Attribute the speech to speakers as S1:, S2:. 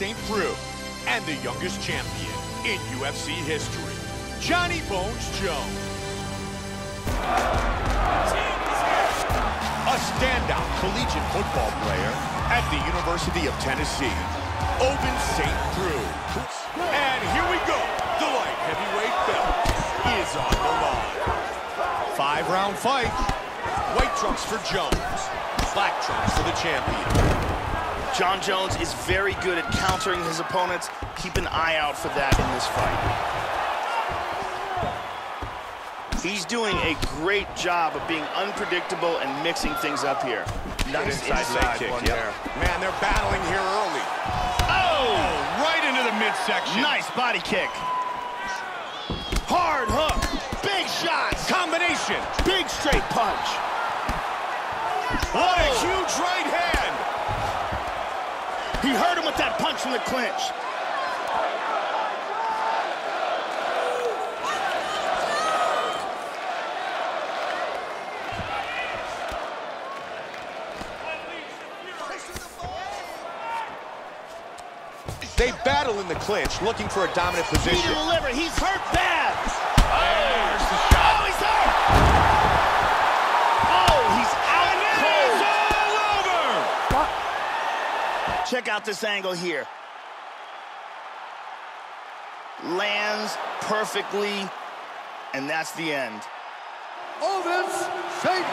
S1: St. Preux, and the youngest champion in UFC history, Johnny Bones Jones. A standout collegiate football player at the University of Tennessee, Ovince St. Preux. And here we go. The light heavyweight belt is on the line. Five-round fight. White trunks for Jones. Black trunks for the champion.
S2: Jon Jones is very good at countering his opponents. Keep an eye out for that in this fight. He's doing a great job of being unpredictable and mixing things up here.
S1: Nice inside, inside kick, one yep. there. Man, they're battling here early.
S2: Oh!
S1: Right into the midsection.
S2: Nice body kick. Hard hook. Big shots.
S1: Combination.
S2: Big straight punch.
S1: What a huge
S2: with that punch from the clinch.
S1: They battle in the clinch, looking for a dominant position. He.
S2: He's hurt bad. Check out this angle here. Lands perfectly, and that's the end.
S3: Ovince St.